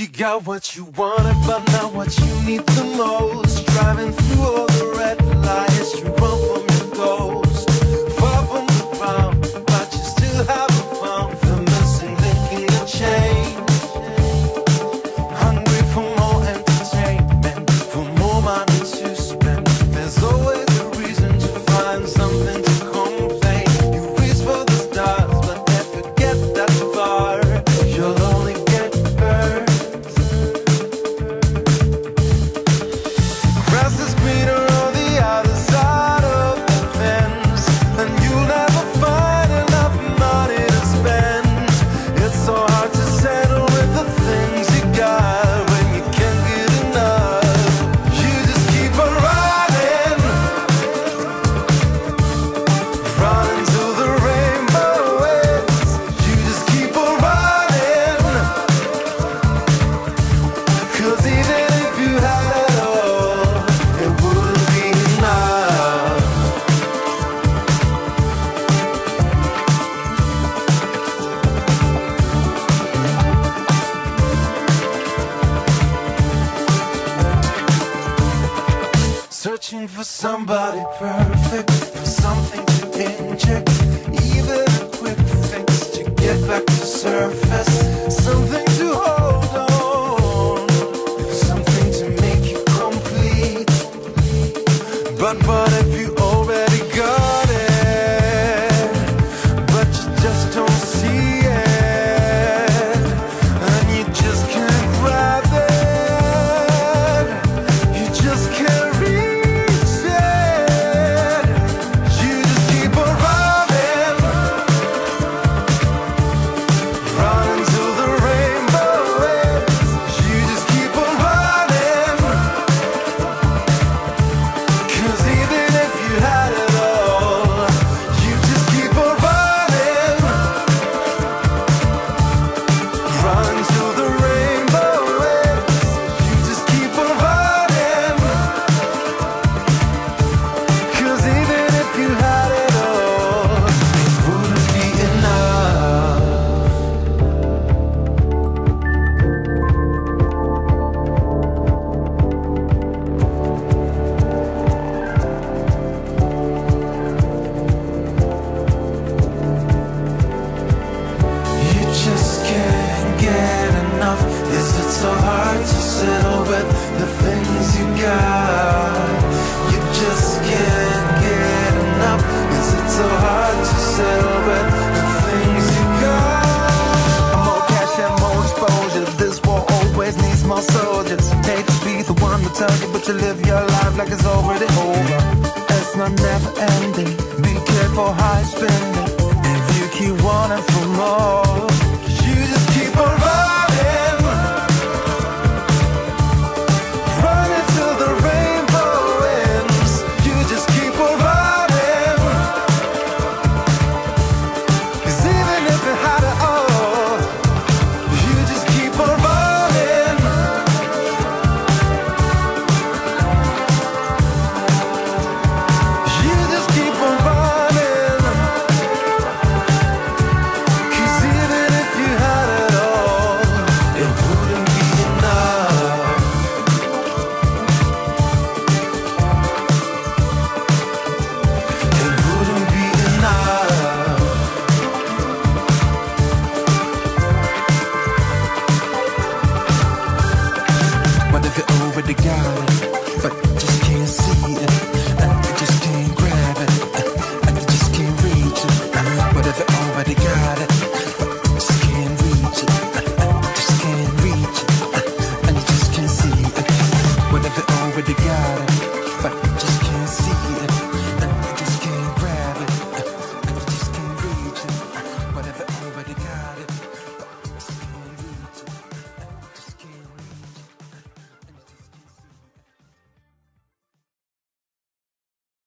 You got what you wanted, but not what you need the most. Driving looking for somebody perfect, for something to inject, even a quick fix to get back to surface, something to hold on, something to make you complete. But what if you tells you, but you live your life like it's already over. It's not never ending. Be careful how you spend it. If you keep wanting for more. the but I just can't see it. I just can't grab it. I just can't reach it. But if I already got it, but I just can't reach it. I just can't reach it. I just can't see it. But if I got it.